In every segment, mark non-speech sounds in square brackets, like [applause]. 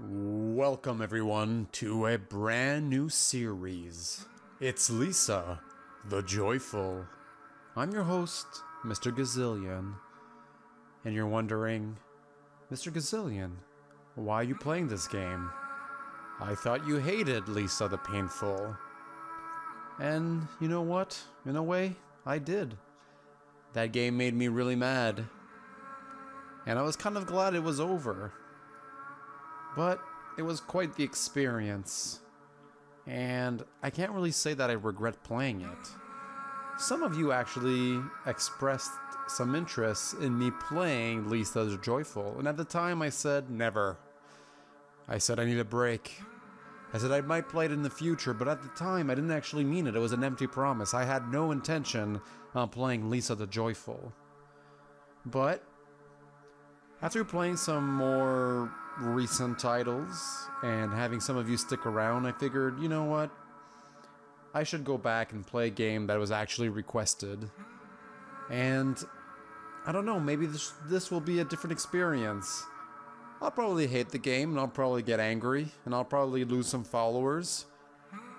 Welcome, everyone, to a brand new series. It's Lisa, the Joyful. I'm your host, Mr. Gazillion. And you're wondering, Mr. Gazillion, why are you playing this game? I thought you hated Lisa the Painful. And you know what? In a way, I did. That game made me really mad. And I was kind of glad it was over. But it was quite the experience. And I can't really say that I regret playing it. Some of you actually expressed some interest in me playing Lisa the Joyful, and at the time I said never. I said I need a break. I said I might play it in the future, but at the time I didn't actually mean it. It was an empty promise. I had no intention of playing Lisa the Joyful. But after playing some more recent titles and having some of you stick around, I figured, you know what? I should go back and play a game that was actually requested. And I don't know, maybe this this will be a different experience. I'll probably hate the game and I'll probably get angry and I'll probably lose some followers.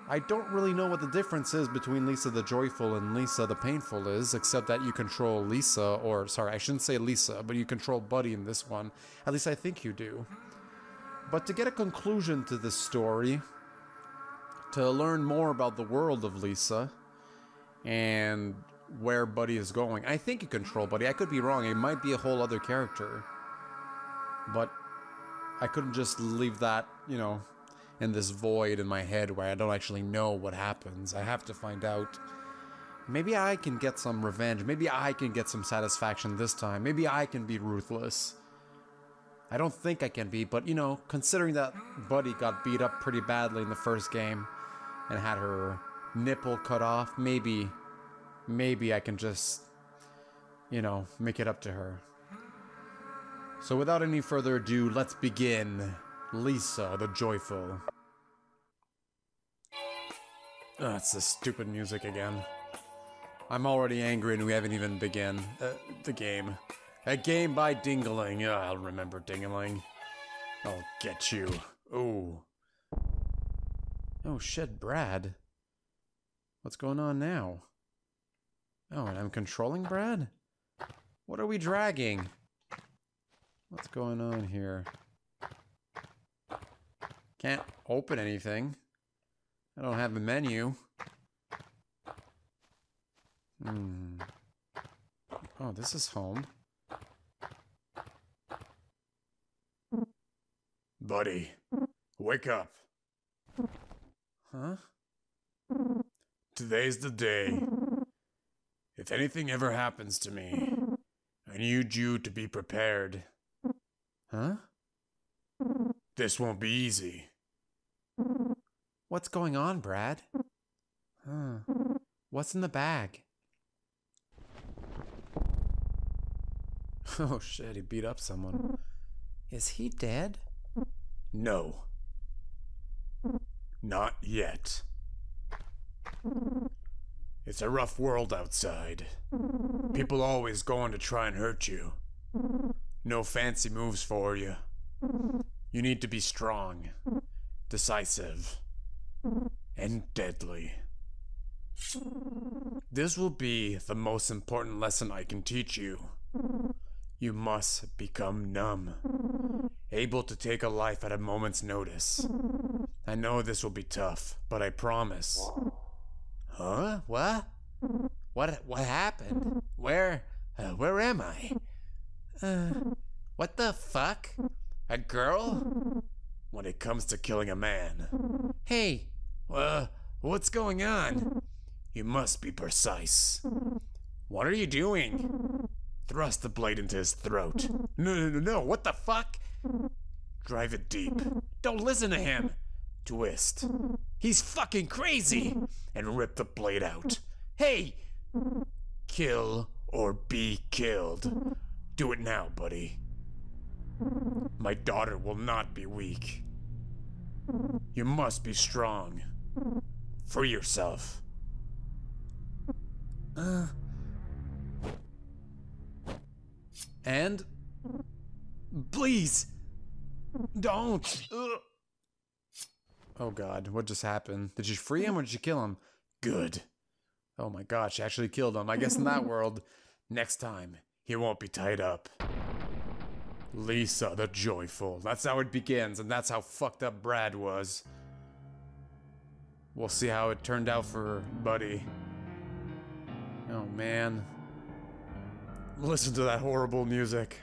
I don't really know what the difference is between Lisa the Joyful and Lisa the Painful is, except that you control Lisa, or sorry, I shouldn't say Lisa, but you control Buddy in this one. At least I think you do. But to get a conclusion to this story, to learn more about the world of Lisa, and where Buddy is going, I think you control Buddy. I could be wrong, it might be a whole other character. But I couldn't just leave that, you know, in this void in my head where I don't actually know what happens. I have to find out. Maybe I can get some revenge. Maybe I can get some satisfaction this time. Maybe I can be ruthless. I don't think I can be, but you know, considering that Buddy got beat up pretty badly in the first game and had her nipple cut off, maybe, maybe I can just, you know, make it up to her. So without any further ado, let's begin. Lisa the Joyful. Oh, it's the stupid music again. I'm already angry and we haven't even begun uh, the game. A game by Dingaling. Oh, I'll remember Dingaling. I'll get you. Ooh. Oh shit, Brad. What's going on now? Oh, and I'm controlling Brad? What are we dragging? What's going on here? Can't open anything. I don't have a menu. Hmm. Oh, this is home. Buddy, wake up. Huh? Today's the day. If anything ever happens to me, I need you to be prepared. Huh? This won't be easy. What's going on, Brad? Huh. What's in the bag? [laughs] Oh shit, he beat up someone. Is he dead? No. Not yet. It's a rough world outside. People always going to try and hurt you. No fancy moves for you. You need to be strong, decisive, and deadly. This will be the most important lesson I can teach you. You must become numb, able to take a life at a moment's notice. I know this will be tough, but I promise. Huh? What? What? What happened? Where? Uh, where am I? Uh, what the fuck? A girl? When it comes to killing a man. Hey, uh, what's going on? [laughs] You must be precise. What are you doing? Thrust the blade into his throat. No, no, no, no, what the fuck? Drive it deep. Don't listen to him. Twist. He's fucking crazy. And rip the blade out. Hey! Kill or be killed. Do it now, buddy. My daughter will not be weak. You must be strong. Free yourself. Uh. And. Please! don't! Ugh. Oh god, what just happened? Did you free him or did you kill him? Good. Oh my god, she actually killed him. I guess in that [laughs] world, next time, he won't be tied up. Lisa the Joyful. That's how it begins, and that's how fucked up Brad was. We'll see how it turned out for Buddy. Oh man. Listen to that horrible music.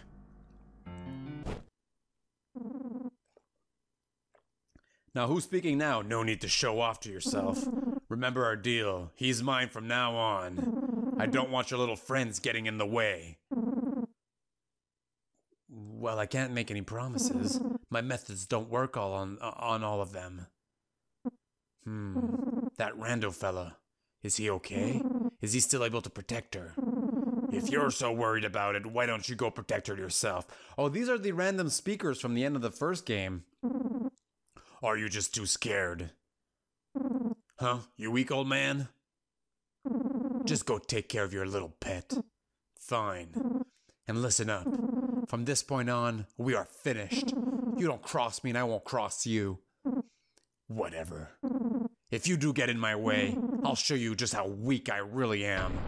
Now, who's speaking now? No need to show off to yourself. Remember our deal. He's mine from now on. I don't want your little friends getting in the way. Well, I can't make any promises. My methods don't work all on on all of them. Hmm. That Rando fella. Is he okay? Is he still able to protect her? If you're so worried about it, why don't you go protect her yourself? Oh, these are the random speakers from the end of the first game. Are you just too scared? Huh? You weak old man? Just go take care of your little pet. Fine. And listen up. From this point on, we are finished. You don't cross me and I won't cross you. Whatever. If you do get in my way, I'll show you just how weak I really am.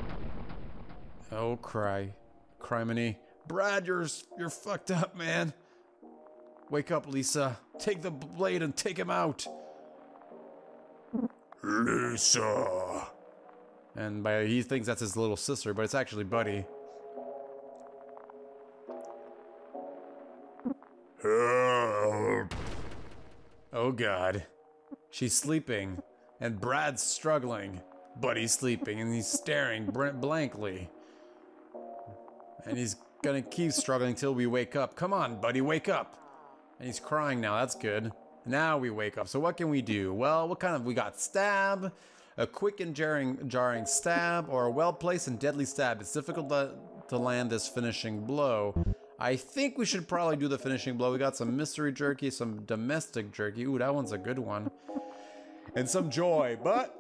Oh, cry. Criminy. Brad, you're, you're fucked up, man. Wake up, Lisa. Take the blade and take him out. Lisa. And by he thinks that's his little sister, but it's actually Buddy. Help. Oh god. She's sleeping, and Brad's struggling. but he's sleeping, and he's staring blankly. And he's gonna keep struggling till we wake up. Come on, Buddy, wake up. And he's crying now, that's good. Now we wake up. So what can we do? Well, what kind of, we got stab, a quick and jarring, jarring stab, or a well-placed and deadly stab. It's difficult to, to land this finishing blow. I think we should probably do the finishing blow. We got some mystery jerky, some domestic jerky. Ooh, that one's a good one. And some joy, but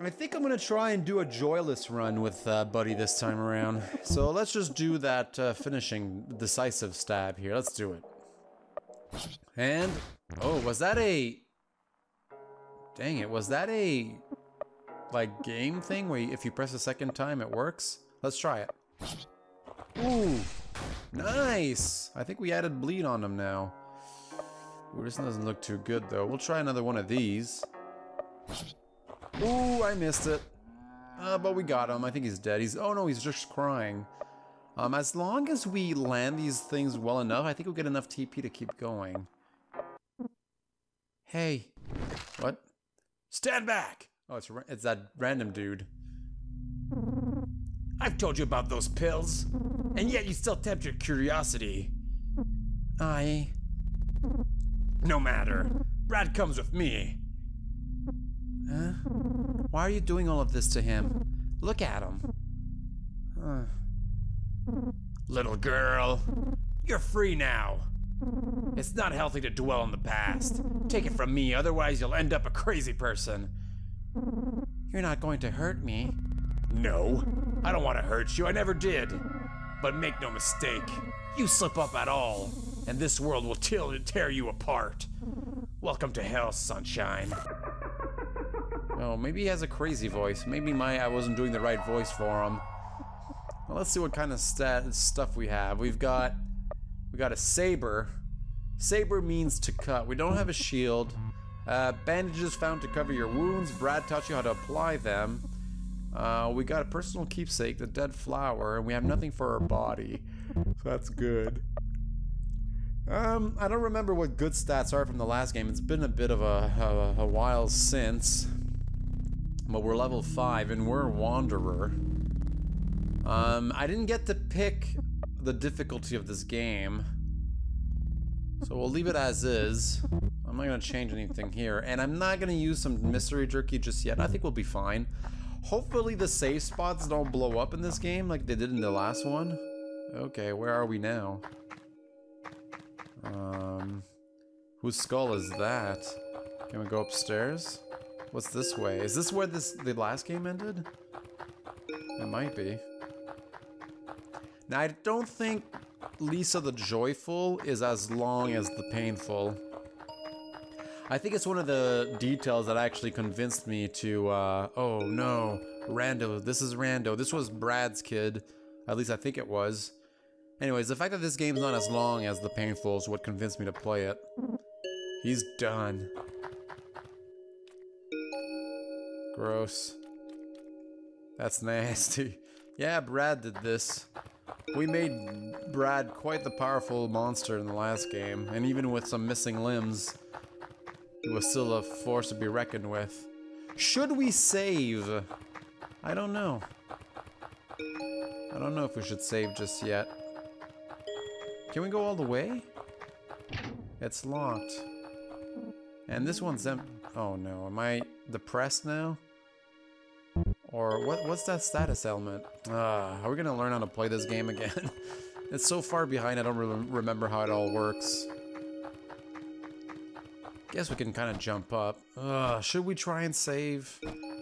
I think I'm gonna try and do a joyless run with uh, Buddy this time around. So let's just do that uh, finishing decisive stab here. Let's do it. And, oh, was that a, dang it, was that a, like, game thing where if you press a second time it works? Let's try it. Ooh, nice. I think we added bleed on him now. Ooh, this doesn't look too good though. We'll try another one of these. Ooh, I missed it. Uh, but we got him. I think he's dead. He's, oh no, he's just crying. Um, as long as we land these things well enough, I think we'll get enough TP to keep going. Hey. What? Stand back! Oh, it's, it's that random dude. I've told you about those pills, and yet you still tempt your curiosity. I... No matter. Brad comes with me. Huh? Why are you doing all of this to him? Look at him. Huh. Little girl, you're free now. It's not healthy to dwell in the past. Take it from me, otherwise you'll end up a crazy person. You're not going to hurt me. No, I don't want to hurt you, I never did. But make no mistake, you slip up at all, and this world will till tear you apart. Welcome to hell, sunshine. Oh, maybe he has a crazy voice. Maybe my I wasn't doing the right voice for him. Well, let's see what kind of stat stuff we have. We've got we got a saber. Saber means to cut. We don't have a shield. Uh, bandages found to cover your wounds. Brad taught you how to apply them. Uh, we got a personal keepsake, the dead flower, and we have nothing for our body. So that's good. Um, I don't remember what good stats are from the last game. It's been a bit of a, a, a while since. But we're level 5 and we're Wanderer. Um, I didn't get to pick the difficulty of this game. So we'll leave it as is. I'm not going to change anything here. And I'm not going to use some mystery jerky just yet. I think we'll be fine. Hopefully the safe spots don't blow up in this game like they did in the last one. Okay, where are we now? Um, whose skull is that? Can we go upstairs? What's this way? Is this where this the last game ended? It might be. Now, I don't think Lisa the Joyful is as long as the Painful. I think it's one of the details that actually convinced me to, uh, oh no, Rando, this is Rando. This was Brad's kid. At least I think it was. Anyways, the fact that this game's not as long as The Painful is what convinced me to play it. He's done. Gross. That's nasty. [laughs] Yeah, Brad did this. We made Brad quite the powerful monster in the last game, and even with some missing limbs, he was still a force to be reckoned with. Should we save? I don't know. I don't know if we should save just yet. Can we go all the way? It's locked. And this one's empty. Oh no, am I depressed now? Or what? what's that status element? Uh, are we gonna learn how to play this game again? [laughs] it's so far behind I don't re remember how it all works. Guess we can kind of jump up. Uh, should we try and save?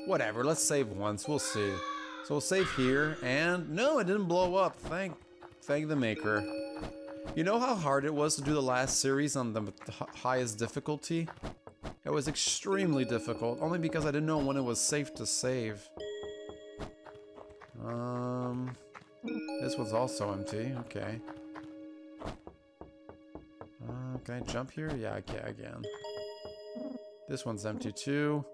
Whatever, let's save once, we'll see. So we'll save here, and no, it didn't blow up. Thank, thank the maker. You know how hard it was to do the last series on the highest difficulty? It was extremely difficult, only because I didn't know when it was safe to save. Um, this one's also empty. Okay. Uh, can I jump here? Yeah, I can. Can. This one's empty too.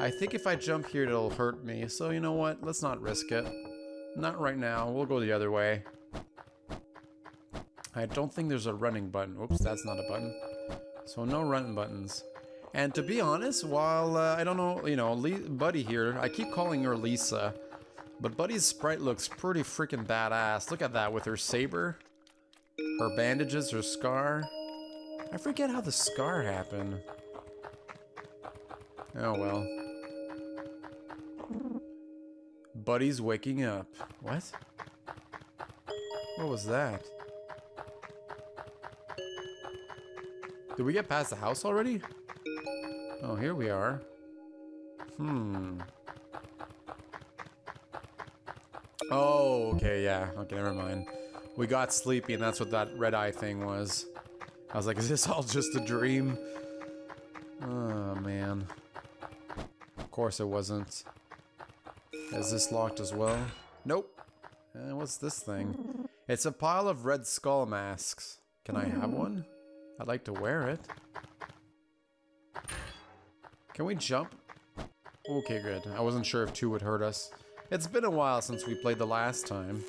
I think if I jump here, it'll hurt me. So you know what? Let's not risk it. Not right now. We'll go the other way. I don't think there's a running button. Oops, that's not a button. So no running buttons. And to be honest, while uh, I don't know, you know, Buddy here, I keep calling her Lisa. But Buddy's sprite looks pretty freaking badass. Look at that with her saber, her bandages, her scar. I forget how the scar happened. Oh well. Buddy's waking up. What? What was that? Did we get past the house already? Oh, here we are. Hmm. Oh, okay, yeah. Okay, never mind. We got sleepy and that's what that red eye thing was. I was like, is this all just a dream? Oh, man. Of course it wasn't. Is this locked as well? Nope. And what's this thing? It's a pile of red skull masks. Can I have one? I'd like to wear it. Can we jump? Okay, good. I wasn't sure if two would hurt us. It's been a while since we played the last time.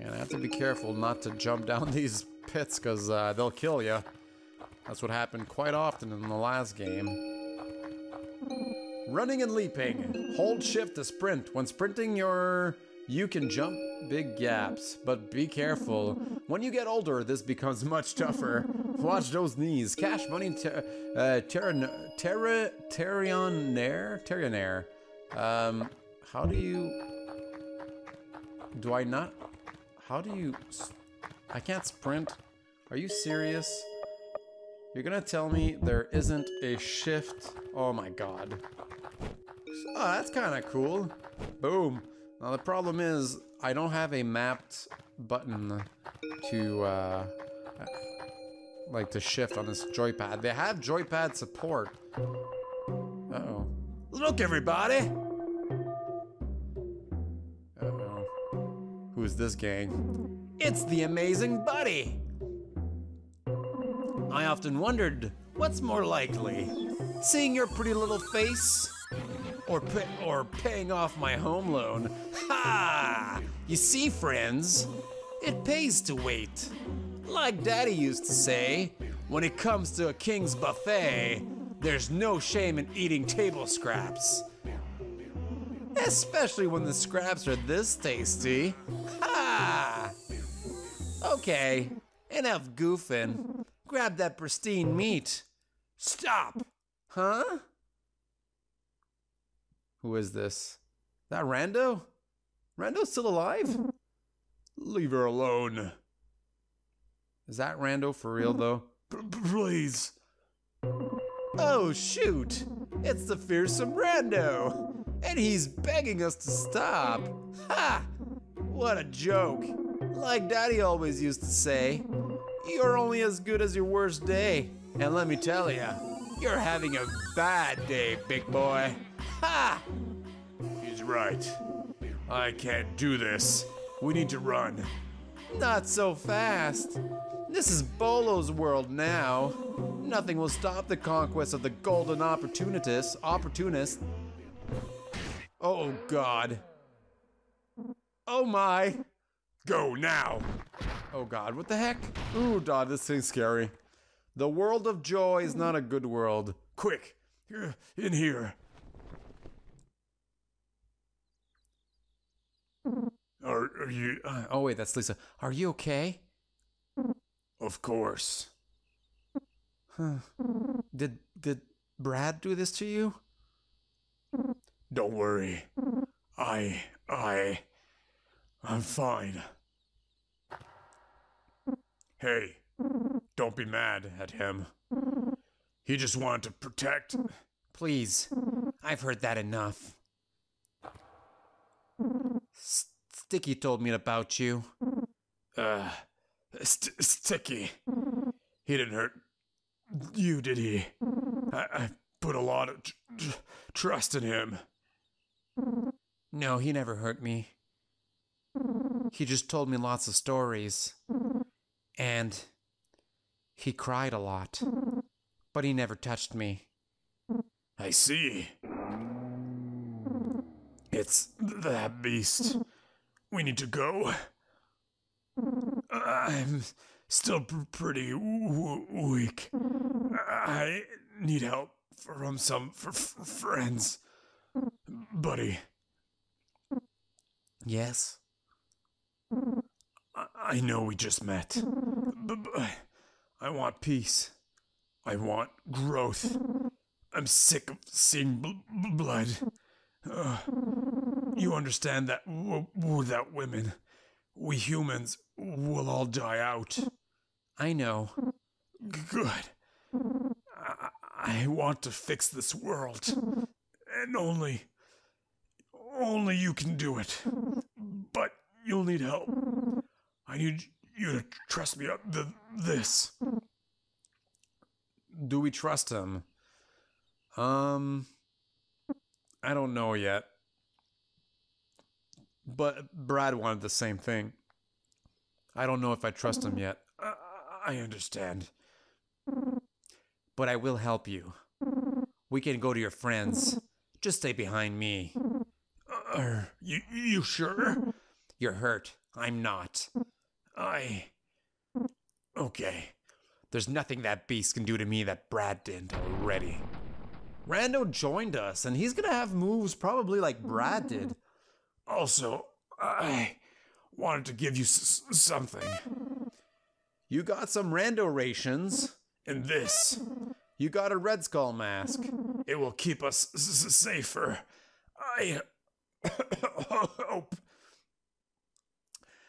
And I have to be careful not to jump down [laughs] these pits because uh, they'll kill you. That's what happened quite often in the last game. Running and leaping. Hold shift to sprint. When sprinting, you're... You can jump big gaps, but be careful. When you get older, this becomes [laughs] much tougher. Watch those knees. Cash money, ter uh, terra, terra, terrionaire? Terrionaire. Um, how do you... Do I not... How do you... I can't sprint. Are you serious? You're gonna tell me there isn't a shift? Oh my god. Oh, that's kind of cool. Boom. Now the problem is, I don't have a mapped button to, uh, like to shift on this joypad. They have joypad support. Uh-oh. Look everybody! Oh, Who's this gang? It's the amazing Buddy! I often wondered, what's more likely? Seeing your pretty little face? Or, pay or paying off my home loan? Ha! You see, friends, it pays to wait. Like Daddy used to say, when it comes to a king's buffet, there's no shame in eating table scraps. Especially when the scraps are this tasty. Ha! Okay, enough goofing. Grab that pristine meat. Stop! Huh? Who is this? That Rando? Rando's still alive? Leave her alone. Is that Rando for real though? P please. Oh shoot! It's the fearsome Rando! And he's begging us to stop! Ha! What a joke! Like Daddy always used to say, you're only as good as your worst day. And let me tell ya, you're having a bad day, big boy. Ha! He's right. I can't do this. We need to run. Not so fast. This is Bolo's world now. Nothing will stop the conquest of the golden opportunist. Opportunist. Oh God. Oh my. Go now. Oh God, what the heck? Ooh, God, this thing's scary. The world of joy is not a good world. Quick, in here. Are, are you? Uh, oh wait, that's Lisa. Are you okay? Of course. Huh. Did did Brad do this to you? Don't worry. I I I'm fine. Hey, don't be mad at him. He just wanted to protect. Please, I've heard that enough. S- Sticky told me about you. Uh, st- Sticky. He didn't hurt you, did he? I, I put a lot of tr- tr- trust in him. No, he never hurt me. He just told me lots of stories. And he cried a lot. But he never touched me. I see. It's that beast. We need to go. I'm still pr- pretty w- weak. I need help from some friends. Buddy, Yes? I-, know we just met. but I want peace. I want growth. I'm sick of seeing bl- bl- blood. Uh, you understand that w- without women, we humans will all die out. I know. Good. I-, I want to fix this world. And only. Only you can do it. But you'll need help. I need you to trust me on th- this. Do we trust him? Um, I don't know yet. But Brad wanted the same thing. I don't know if I trust him yet, I, I understand. but I will help you. We can go to your friends. Just stay behind me. Are you, you sure? You're hurt. I'm not. I. Okay. There's nothing that beast can do to me that Brad didn't already. Rando joined us, and he's gonna have moves probably like Brad did. Also, I wanted to give you s- something. You got some Rando rations. And this, You got a Red Skull mask. it will keep us s- s- safer. I [coughs] hope.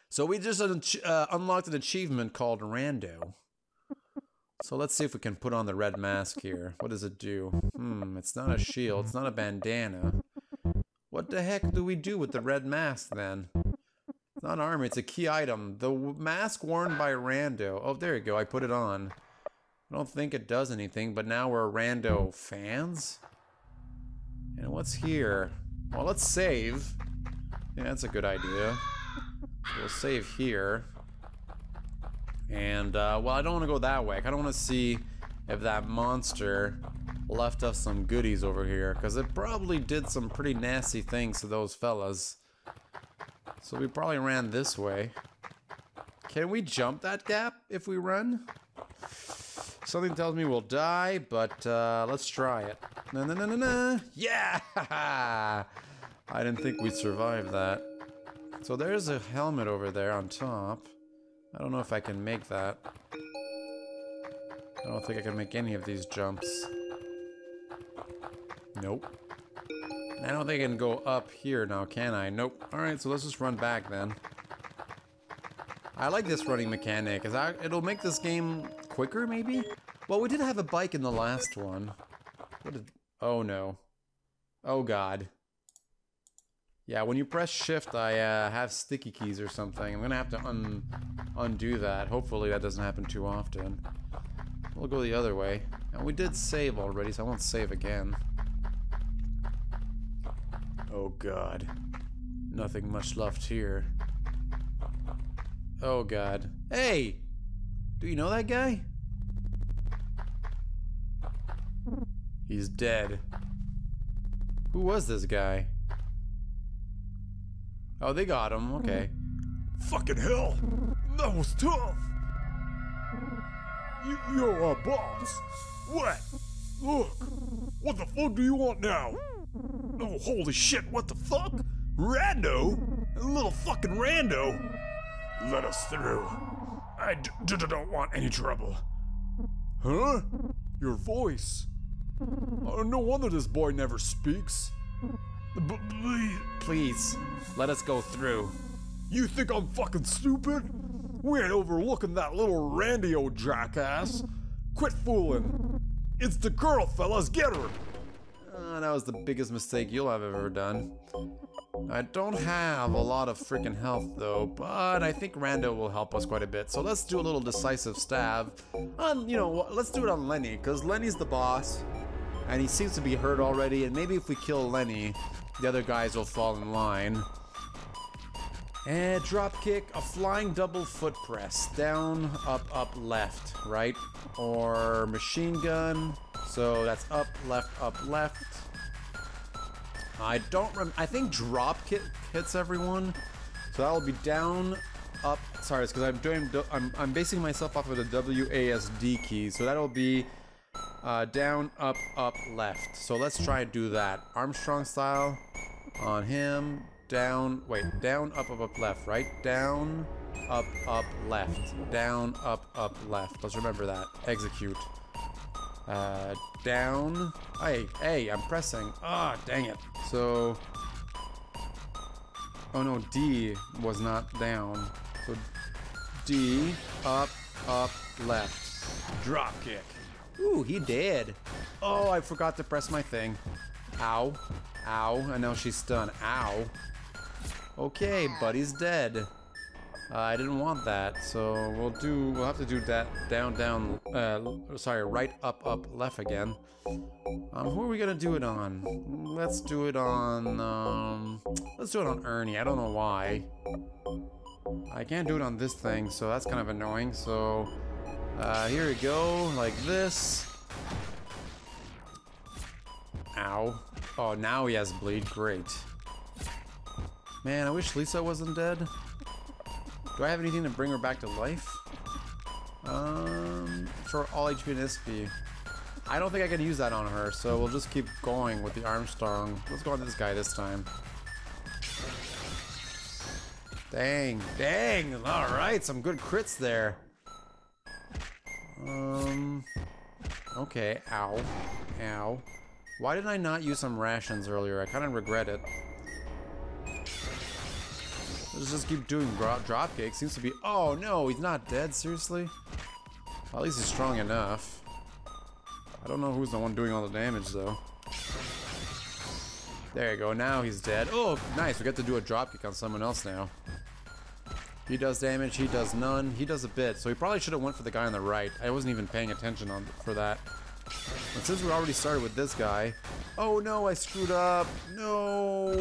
So we just uh, unlocked an achievement called Rando. So let's see if we can put on the red mask here. What does it do? Hmm, it's not a shield. It's not a bandana. What the heck do we do with the red mask then? It's not armor. It's a key item. The mask worn by Rando. Oh, there you go. I put it on. I don't think it does anything, but now we're Rando fans. And what's here? Well, let's save. Yeah, that's a good idea. We'll save here. And, uh, well, I don't want to go that way. I of want to see if that monster left us some goodies over here. Because it probably did some pretty nasty things to those fellas. So we probably ran this way. Can we jump that gap if we run? Something tells me we'll die, but uh, let's try it. Na na na na na! Yeah! [laughs] I didn't think we'd survive that. So there's a helmet over there on top. I don't know if I can make that. I don't think I can make any of these jumps. Nope. I don't think I can go up here now, can I? Nope. Alright, so let's just run back then. I like this running mechanic, it'll make this game quicker, maybe? Well, we did have a bike in the last one. What did... Oh, no. Oh, God. Yeah, when you press shift, I uh, have sticky keys or something. I'm gonna have to un undo that. Hopefully that doesn't happen too often. We'll go the other way. And we did save already, so I won't save again. Oh god. Nothing much left here. Oh god. Hey! Do you know that guy? He's dead. Who was this guy? Oh, they got him. Okay. Fucking hell! That was tough! You, you're our boss! What? Look! What the fuck do you want now? Oh, holy shit, what the fuck? Rando? A little fucking rando? Let us through. I d- d- don't want any trouble. Huh? Your voice? Oh, no wonder this boy never speaks. B- please, Please, let us go through. you think I'm fucking stupid? We ain't overlooking that little Randy old jackass. Quit fooling. It's the girl, fellas. Get her. That was the biggest mistake you'll have ever done. I don't have a lot of freaking health though, but I think Rando will help us quite a bit. So let's do a little decisive stab on, you know, let's do it on Lenny, because Lenny's the boss, and he seems to be hurt already, and maybe if we kill Lenny, the other guys will fall in line. And drop kick, a flying double foot press, down, up, up, left, right? Or machine gun. So that's up, left, up, left. I don't rem- I think drop kick hits everyone. So that'll be down, up. Sorry, it's because I'm doing. I'm I'm basing myself off of the WASD key. So that'll be uh, down, up, up, left. So let's try and do that. Armstrong style on him. Down, wait, down, up, up, up, left, right? Down, up, up, left. Down, up, up, left. Let's remember that. Execute. Uh, down. Hey, hey, I'm pressing. Ah, dang it. So. Oh no, D was not down. So D, up, up, left. Drop kick. Ooh, he did. Oh, I forgot to press my thing. Ow. Ow. I know she's stunned. Ow. Okay, buddy's dead. Uh, I didn't want that, so we'll do. We'll have to do that down, down. Uh, sorry, right, up, up, left again. Um, who are we gonna do it on? Let's do it on. Um, let's do it on Ernie. I don't know why. I can't do it on this thing, so that's kind of annoying. So, uh, here we go, like this. Ow. Oh, now he has bleed. Great. Man, I wish Lisa wasn't dead. Do I have anything to bring her back to life? Um, for all HP and SP. I don't think I can use that on her, so we'll just keep going with the Armstrong. Let's go on this guy this time. Dang, dang, alright, some good crits there. Um, okay, ow, ow. Why did I not use some rations earlier? I kind of regret it. Let's just keep doing drop, drop kick. Seems to be. Oh no, he's not dead. Seriously? Well, at least he's strong enough. I don't know who's the one doing all the damage though. There you go. Now he's dead. Oh, nice. We get to do a drop kick on someone else now. He does damage. He does none. He does a bit. So he probably should have went for the guy on the right. I wasn't even paying attention on for that. But since we already started with this guy, oh no, I screwed up. No,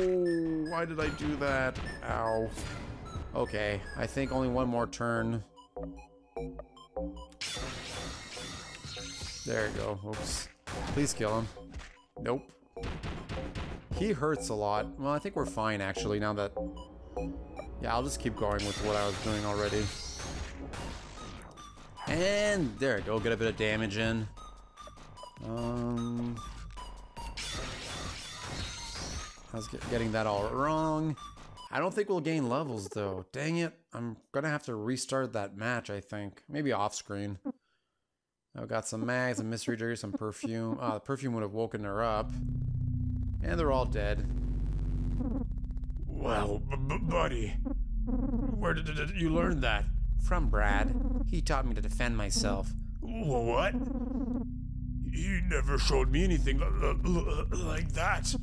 why did I do that? Ow. Okay, I think only one more turn. There you go. Oops. Please kill him. Nope. He hurts a lot. Well, I think we're fine actually now that. Yeah, I'll just keep going with what I was doing already. And there you go. Get a bit of damage in. Um, I was get, getting that all wrong. I don't think we'll gain levels though. Dang it. I'm gonna have to restart that match, I think. Maybe off screen. I've got some mags, some mystery jewelry, some perfume. Ah, the perfume would have woken her up. And they're all dead. Well, b- b- buddy, where did, did you learn that? From Brad. He taught me to defend myself. What? You never showed me anything like that.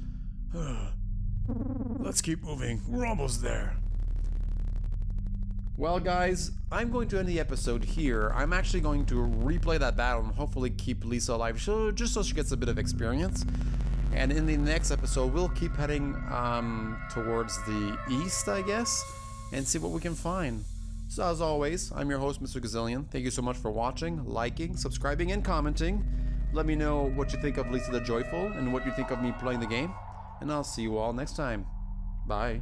[sighs] Let's keep moving. We're almost there. Well, guys, I'm going to end the episode here. I'm actually going to replay that battle and hopefully keep Lisa alive, just so she gets a bit of experience. And in the next episode, we'll keep heading um, towards the east, I guess, and see what we can find. So, as always, I'm your host, Mr. Gazillion. Thank you so much for watching, liking, subscribing, and commenting. Let me know what you think of Lisa the Joyful and what you think of me playing the game. And I'll see you all next time. Bye.